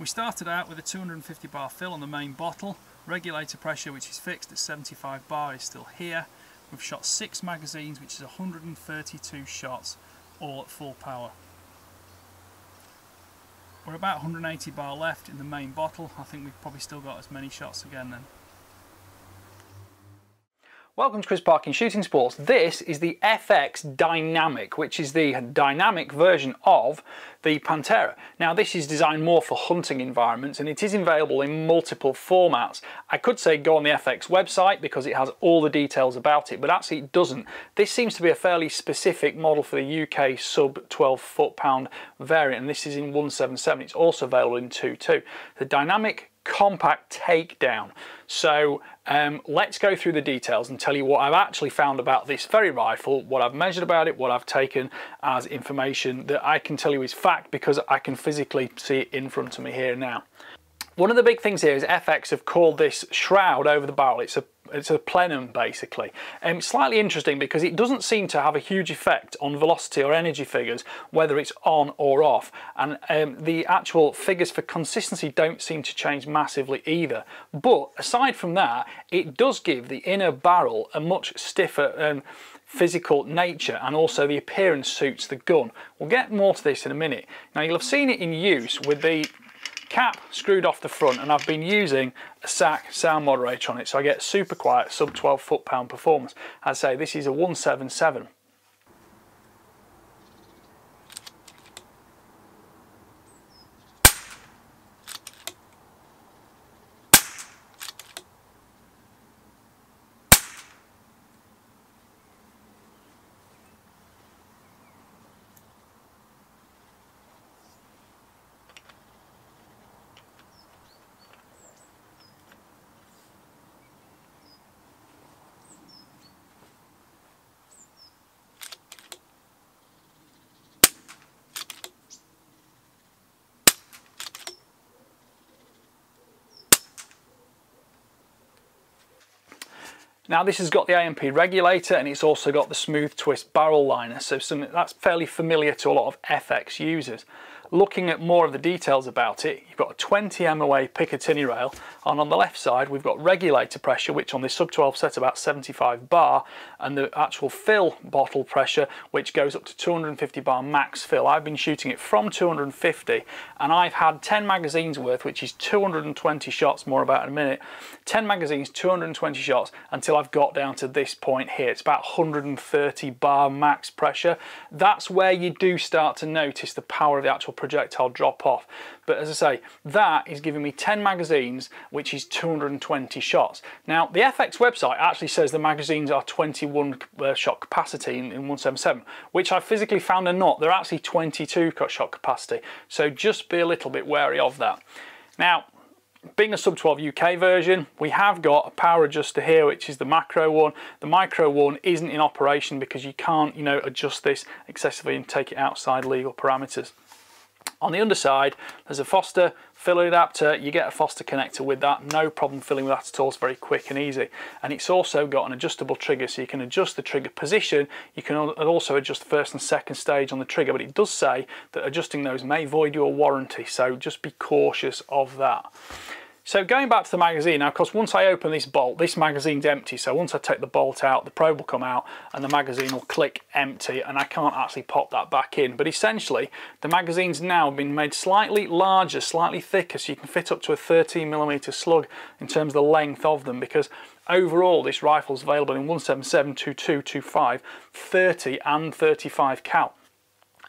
We started out with a 250 bar fill on the main bottle, regulator pressure which is fixed at 75 bar is still here. We've shot six magazines which is 132 shots all at full power. We're about 180 bar left in the main bottle, I think we've probably still got as many shots again then. Welcome to Chris Parkin Shooting Sports. This is the FX Dynamic, which is the dynamic version of the Panthera. Now this is designed more for hunting environments and it is available in multiple formats. I could say go on the FX website because it has all the details about it, but actually it doesn't. This seems to be a fairly specific model for the UK sub 12 foot pound variant and this is in 177. It's also available in 2.2. The Dynamic compact takedown. So um, let's go through the details and tell you what I've actually found about this very rifle, what I've measured about it, what I've taken as information that I can tell you is fact because I can physically see it in front of me here now. One of the big things here is FX have called this shroud over the barrel. It's a it's a plenum basically. Um, slightly interesting because it doesn't seem to have a huge effect on velocity or energy figures, whether it's on or off. And um, the actual figures for consistency don't seem to change massively either. But aside from that, it does give the inner barrel a much stiffer um, physical nature and also the appearance suits the gun. We'll get more to this in a minute. Now you'll have seen it in use with the cap screwed off the front and I've been using a SAC sound moderator on it so I get super quiet sub 12 foot pound performance. I'd say this is a 177. Now this has got the AMP regulator and it's also got the smooth twist barrel liner, so something that's fairly familiar to a lot of FX users. Looking at more of the details about it, you've got a 20 MOA Picatinny rail, and on the left side we've got regulator pressure, which on this sub 12 set about 75 bar, and the actual fill bottle pressure, which goes up to 250 bar max fill. I've been shooting it from 250, and I've had 10 magazines worth, which is 220 shots, more about in a minute. 10 magazines, 220 shots, until I've got down to this point here. It's about 130 bar max pressure. That's where you do start to notice the power of the actual projectile drop off. But as I say, that is giving me 10 magazines, which is 220 shots. Now, the FX website actually says the magazines are 21 uh, shot capacity in, in 177, which I physically found are not. They're actually 22 shot capacity. So just be a little bit wary of that. Now, being a sub 12 UK version, we have got a power adjuster here, which is the macro one. The micro one isn't in operation because you can't, you know, adjust this excessively and take it outside legal parameters. On the underside, there's a Foster filler adapter. You get a Foster connector with that. No problem filling with that at all. It's very quick and easy. And it's also got an adjustable trigger, so you can adjust the trigger position. You can also adjust the first and second stage on the trigger, but it does say that adjusting those may void your warranty, so just be cautious of that. So going back to the magazine, now of course once I open this bolt, this magazine's empty, so once I take the bolt out, the probe will come out and the magazine will click empty and I can't actually pop that back in. But essentially, the magazine's now been made slightly larger, slightly thicker, so you can fit up to a 13mm slug in terms of the length of them because overall this rifle is available in 177, 22, 25, 30 and 35 cal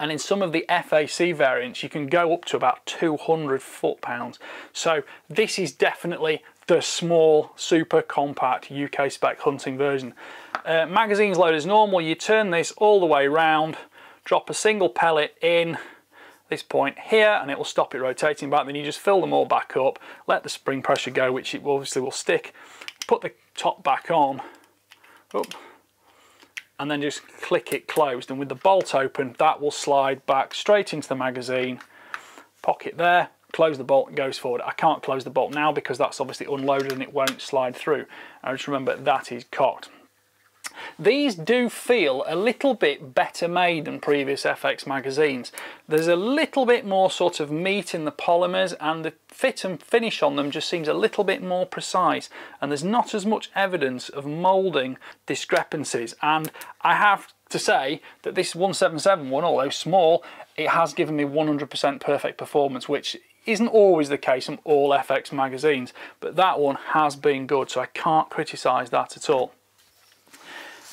and in some of the FAC variants you can go up to about 200 foot-pounds. So this is definitely the small, super compact UK spec hunting version. Uh, magazines load as normal, you turn this all the way round, drop a single pellet in this point here and it will stop it rotating back. Then you just fill them all back up let the spring pressure go which it obviously will stick. Put the top back on. Up, and then just click it closed. And with the bolt open that will slide back straight into the magazine. Pocket there close the bolt and goes forward. I can't close the bolt now because that's obviously unloaded and it won't slide through. I just remember that is cocked these do feel a little bit better made than previous FX magazines. There's a little bit more sort of meat in the polymers and the fit and finish on them just seems a little bit more precise and there's not as much evidence of moulding discrepancies and I have to say that this 177 one, although small, it has given me 100% perfect performance, which isn't always the case on all FX magazines, but that one has been good, so I can't criticise that at all.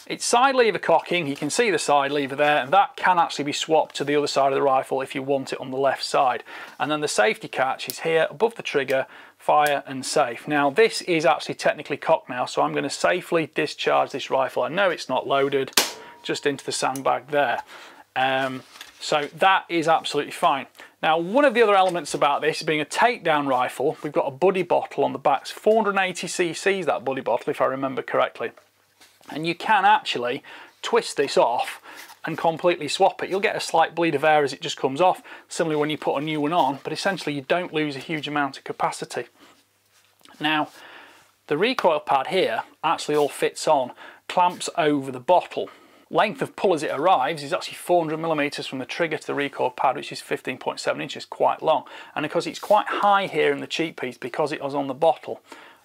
It's side lever cocking, you can see the side lever there, and that can actually be swapped to the other side of the rifle if you want it on the left side. And then the safety catch is here above the trigger, fire and safe. Now this is actually technically cocked now, so I'm going to safely discharge this rifle. I know it's not loaded, just into the sandbag there. Um, so that is absolutely fine. Now, one of the other elements about this being a takedown rifle, we've got a buddy bottle on the back. It's 480 cc's that buddy bottle, if I remember correctly and you can actually twist this off and completely swap it. You'll get a slight bleed of air as it just comes off, similarly when you put a new one on, but essentially you don't lose a huge amount of capacity. Now, the recoil pad here actually all fits on, clamps over the bottle. Length of pull as it arrives is actually 400 millimeters from the trigger to the recoil pad, which is 15.7 inches, quite long. And because it's quite high here in the cheek piece, because it was on the bottle,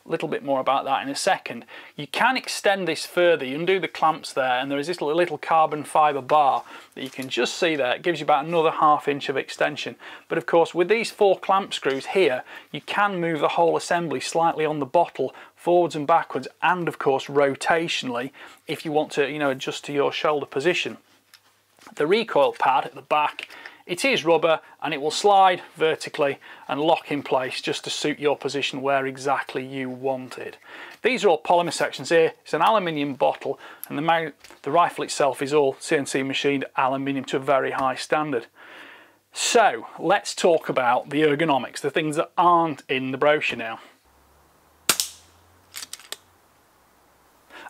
a little bit more about that in a second. You can extend this further, you undo the clamps there and there is this little carbon fibre bar that you can just see there, it gives you about another half inch of extension. But of course with these four clamp screws here, you can move the whole assembly slightly on the bottle forwards and backwards and of course rotationally if you want to you know adjust to your shoulder position. The recoil pad at the back it is rubber and it will slide vertically and lock in place just to suit your position where exactly you want it. These are all polymer sections here. It's an aluminium bottle and the, mount, the rifle itself is all CNC machined aluminium to a very high standard. So let's talk about the ergonomics, the things that aren't in the brochure now.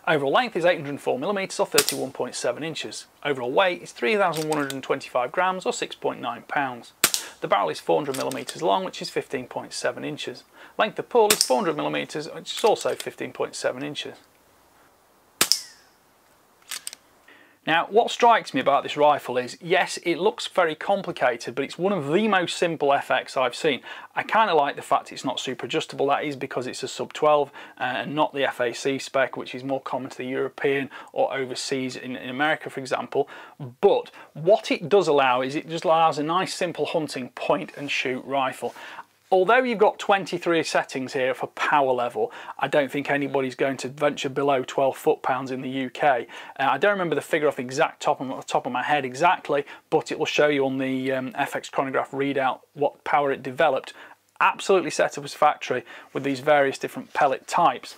Overall length is 804 millimeters or 31.7 inches. Overall weight is 3,125 grams or 6.9 pounds. The barrel is 400 millimeters long, which is 15.7 inches. Length of pull is 400 millimeters, which is also 15.7 inches. Now, what strikes me about this rifle is, yes, it looks very complicated, but it's one of the most simple FX I've seen. I kind of like the fact it's not super adjustable. That is because it's a sub 12 uh, and not the FAC spec, which is more common to the European or overseas in, in America, for example. But what it does allow is it just allows a nice simple hunting point and shoot rifle. Although you've got 23 settings here for power level, I don't think anybody's going to venture below 12 foot-pounds in the UK. Uh, I don't remember the figure off the exact top of, the top of my head exactly, but it will show you on the um, FX chronograph readout what power it developed. Absolutely set up as factory with these various different pellet types.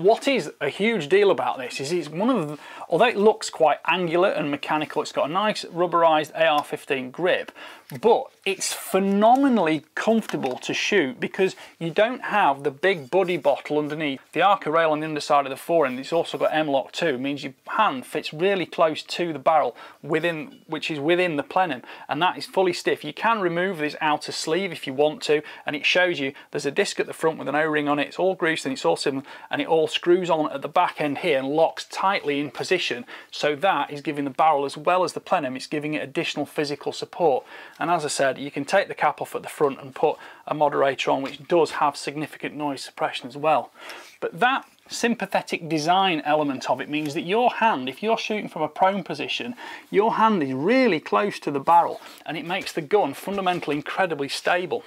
What is a huge deal about this is it's one of, although it looks quite angular and mechanical, it's got a nice rubberized AR-15 grip, but it's phenomenally comfortable to shoot because you don't have the big buddy bottle underneath. The Arca rail on the underside of the forend, it's also got M-LOK too, means your hand fits really close to the barrel, within, which is within the plenum, and that is fully stiff. You can remove this outer sleeve if you want to, and it shows you there's a disc at the front with an O-ring on it, it's all greased and it's all similar, and it all screws on at the back end here and locks tightly in position, so that is giving the barrel as well as the plenum, it's giving it additional physical support. And as I said, you can take the cap off at the front and put a moderator on, which does have significant noise suppression as well. But that sympathetic design element of it means that your hand, if you're shooting from a prone position, your hand is really close to the barrel and it makes the gun fundamentally incredibly stable.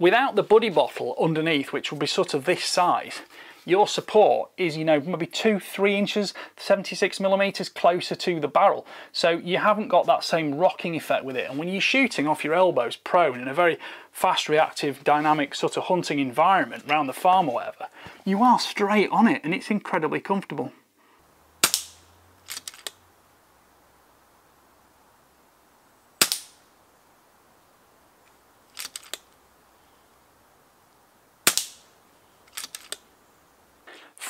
Without the buddy bottle underneath, which will be sort of this size, your support is, you know, maybe two, three inches, 76 millimeters closer to the barrel. So you haven't got that same rocking effect with it. And when you're shooting off your elbows prone in a very fast reactive dynamic sort of hunting environment around the farm or whatever, you are straight on it and it's incredibly comfortable.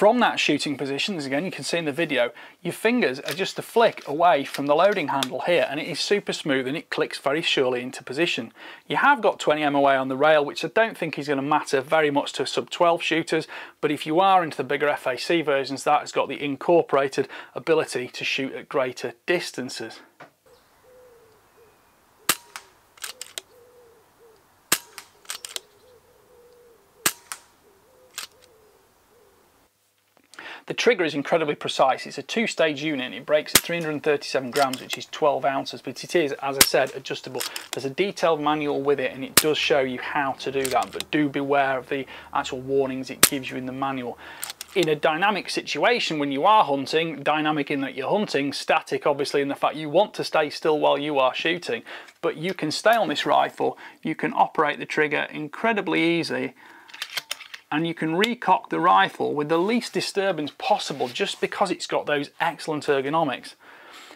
From that shooting position, as again you can see in the video, your fingers are just a flick away from the loading handle here and it is super smooth and it clicks very surely into position. You have got 20 MOA on the rail which I don't think is going to matter very much to sub 12 shooters but if you are into the bigger FAC versions that has got the incorporated ability to shoot at greater distances. The trigger is incredibly precise. It's a two-stage unit. It breaks at 337 grams, which is 12 ounces, but it is, as I said, adjustable. There's a detailed manual with it, and it does show you how to do that, but do beware of the actual warnings it gives you in the manual in a dynamic situation when you are hunting, dynamic in that you're hunting, static obviously in the fact you want to stay still while you are shooting, but you can stay on this rifle, you can operate the trigger incredibly easy and you can recock the rifle with the least disturbance possible just because it's got those excellent ergonomics.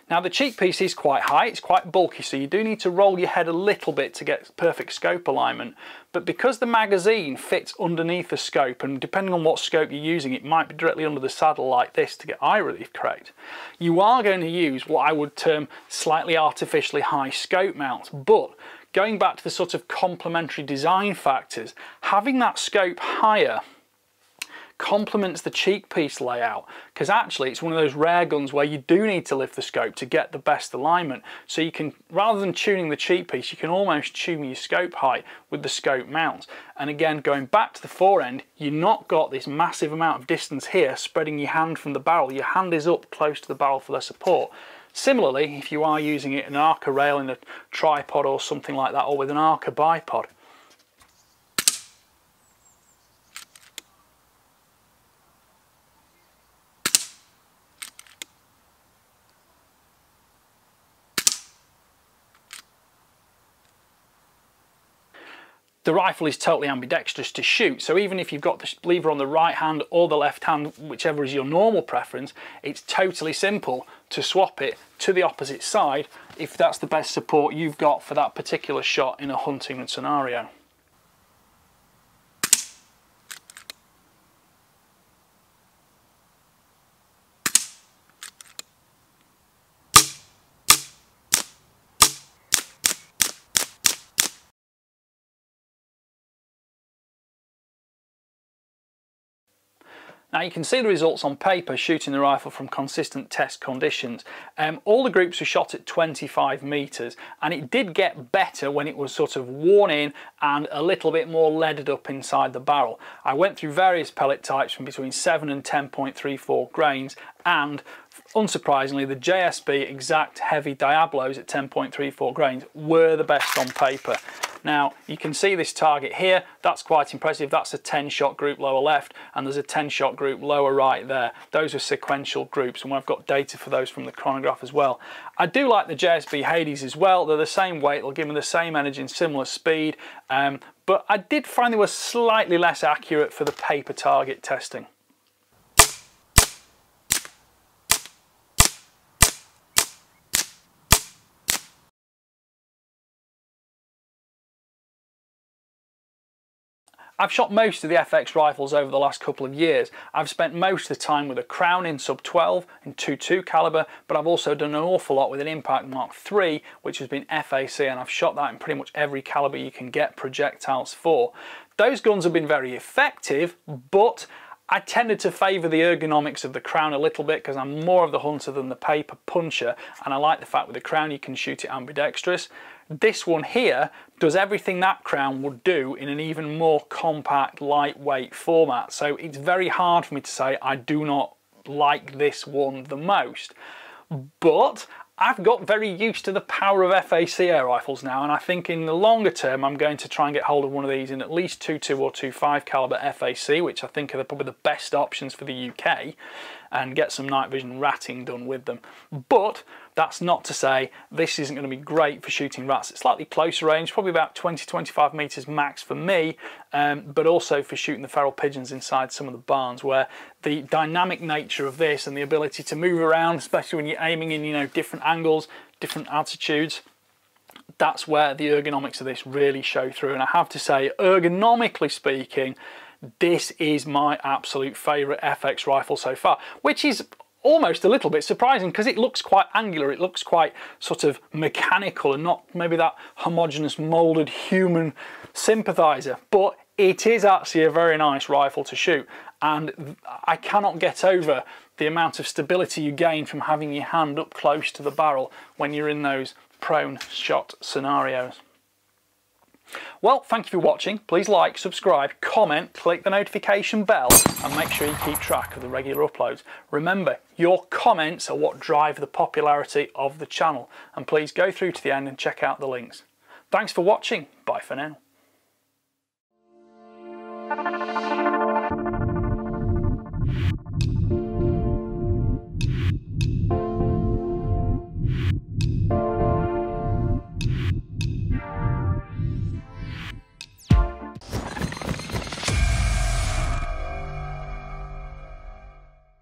Now the cheek piece is quite high, it's quite bulky, so you do need to roll your head a little bit to get perfect scope alignment. But because the magazine fits underneath the scope, and depending on what scope you're using, it might be directly under the saddle like this to get eye relief correct, you are going to use what I would term slightly artificially high scope mounts. But going back to the sort of complementary design factors, having that scope higher complements the cheek piece layout because actually it's one of those rare guns where you do need to lift the scope to get the best alignment. So you can rather than tuning the cheek piece you can almost tune your scope height with the scope mount. and again going back to the forend you've not got this massive amount of distance here spreading your hand from the barrel. Your hand is up close to the barrel for the support. Similarly, if you are using it in an Arca rail in a tripod or something like that, or with an Arca bipod, the rifle is totally ambidextrous to shoot. So even if you've got the lever on the right hand or the left hand, whichever is your normal preference, it's totally simple to swap it to the opposite side if that's the best support you've got for that particular shot in a hunting scenario. Now you can see the results on paper shooting the rifle from consistent test conditions. Um, all the groups were shot at 25 metres and it did get better when it was sort of worn in and a little bit more leaded up inside the barrel. I went through various pellet types from between 7 and 10.34 grains and unsurprisingly the JSB exact heavy Diablos at 10.34 grains were the best on paper. Now you can see this target here, that's quite impressive. That's a 10 shot group lower left and there's a 10 shot group lower right there. Those are sequential groups and I've got data for those from the chronograph as well. I do like the JSB Hades as well. They're the same weight, they'll give me the same energy and similar speed. Um, but I did find they were slightly less accurate for the paper target testing. I've shot most of the FX rifles over the last couple of years. I've spent most of the time with a Crown in sub 12 and 2.2 caliber, but I've also done an awful lot with an Impact Mark III, which has been FAC, and I've shot that in pretty much every caliber you can get projectiles for. Those guns have been very effective, but I tended to favour the ergonomics of the crown a little bit because I'm more of the hunter than the paper puncher and I like the fact with the crown you can shoot it ambidextrous. This one here does everything that crown would do in an even more compact, lightweight format. So it's very hard for me to say I do not like this one the most. But I've got very used to the power of FAC air rifles now and I think in the longer term I'm going to try and get hold of one of these in at least 22 or 25 caliber FAC which I think are probably the best options for the UK and get some night vision ratting done with them. But that's not to say this isn't going to be great for shooting rats. It's slightly closer range, probably about 20-25 metres max for me, um, but also for shooting the feral pigeons inside some of the barns where the dynamic nature of this and the ability to move around, especially when you're aiming in you know different angles, different altitudes, that's where the ergonomics of this really show through. And I have to say, ergonomically speaking, this is my absolute favourite FX rifle so far, which is almost a little bit surprising because it looks quite angular, it looks quite sort of mechanical and not maybe that homogenous moulded human sympathizer, but it is actually a very nice rifle to shoot and I cannot get over the amount of stability you gain from having your hand up close to the barrel when you're in those prone shot scenarios. Well, thank you for watching. Please like, subscribe, comment, click the notification bell and make sure you keep track of the regular uploads. Remember, your comments are what drive the popularity of the channel and please go through to the end and check out the links. Thanks for watching. Bye for now.